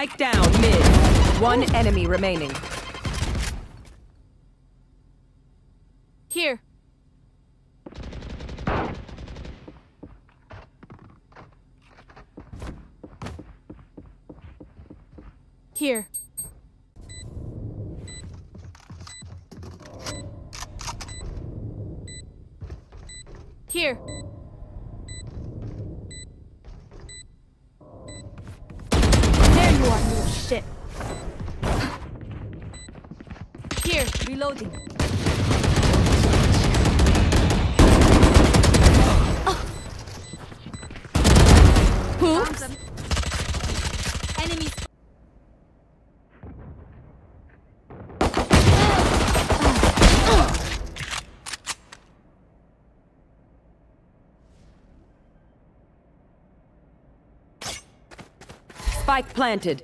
Spike down mid. One enemy remaining. Here. Here. Here. Reloading. Oops. Enemies. Spike planted.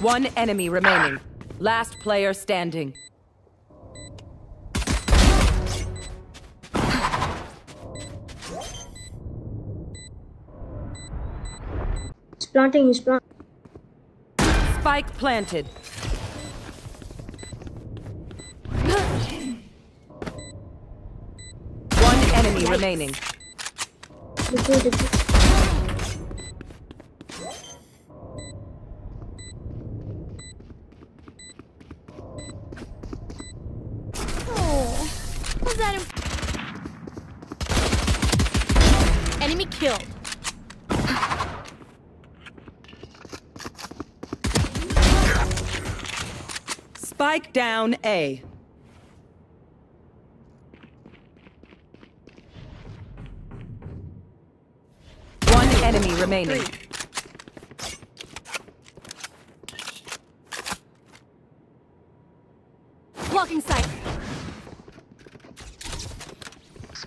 One enemy remaining. Last player standing. He's planting, he's planting. Spike planted. One enemy remaining. Was that? Im- Enemy killed. Spike down A. One enemy remaining. Blocking sight.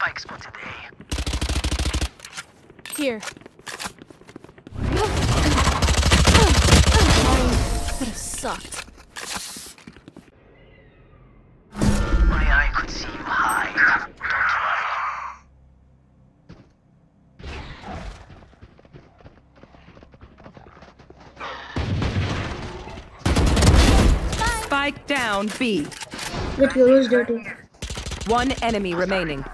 Spike spotted A. Here. Could have sucked. Only I could see you hide. Don't worry. Spike down B. Wait, we almost dirty. One enemy remaining.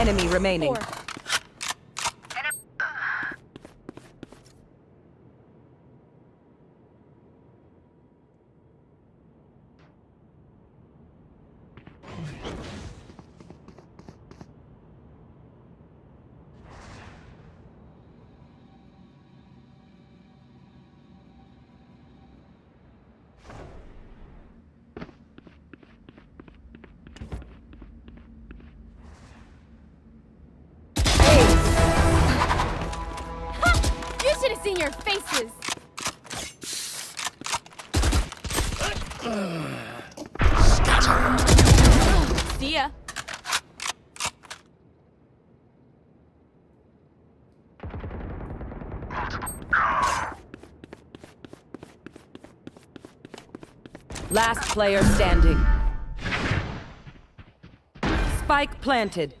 Enemy remaining. Four. Faces. See ya. Last player standing. Spike planted.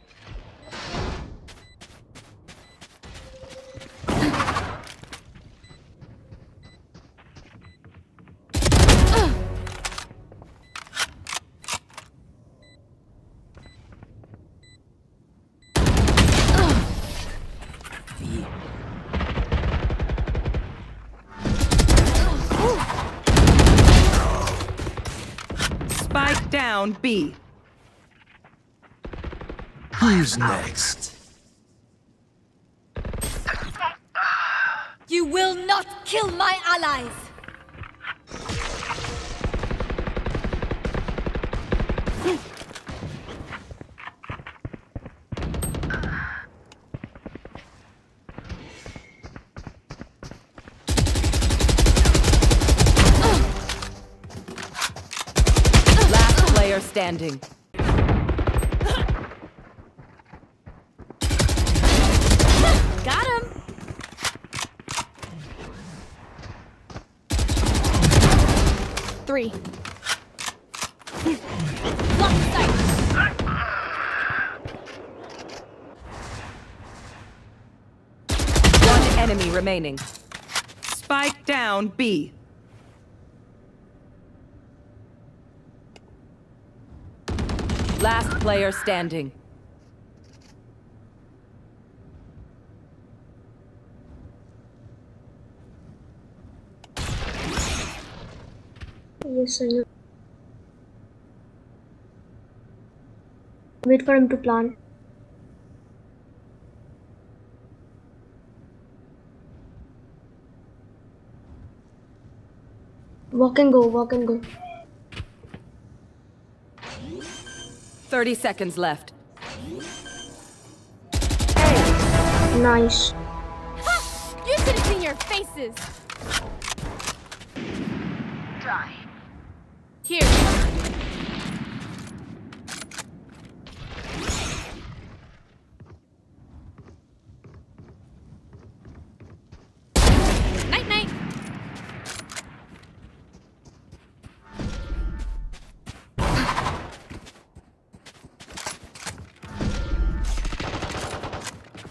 Round B. Who's next? You will not kill my allies! Standing. Got him! Three. One enemy remaining. Spike down B. Last player standing. Yes, I know. Wait for him to plan. Walk and go, walk and go. 30 seconds left. Nice. Ha! You should have seen your faces! Die. Here.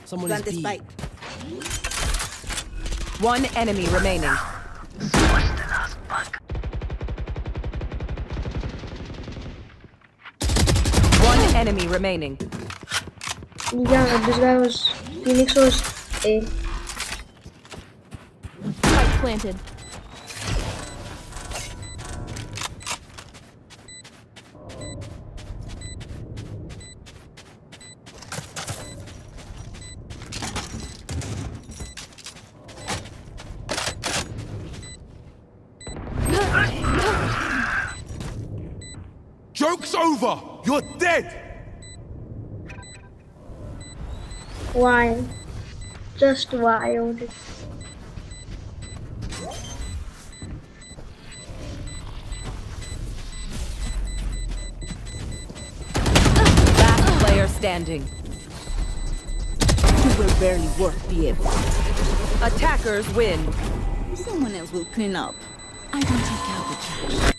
Someone is B. One enemy remaining. Squash the last bug. One enemy remaining. Yeah, this guy was. Phoenix was A. Eh. Spike planted. Joke's over! You're dead! Why? Just why, Otis? Last player standing. You will barely work the effort. Attackers win. Someone else will clean up. I can take out the trash.